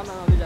Ah, no, no,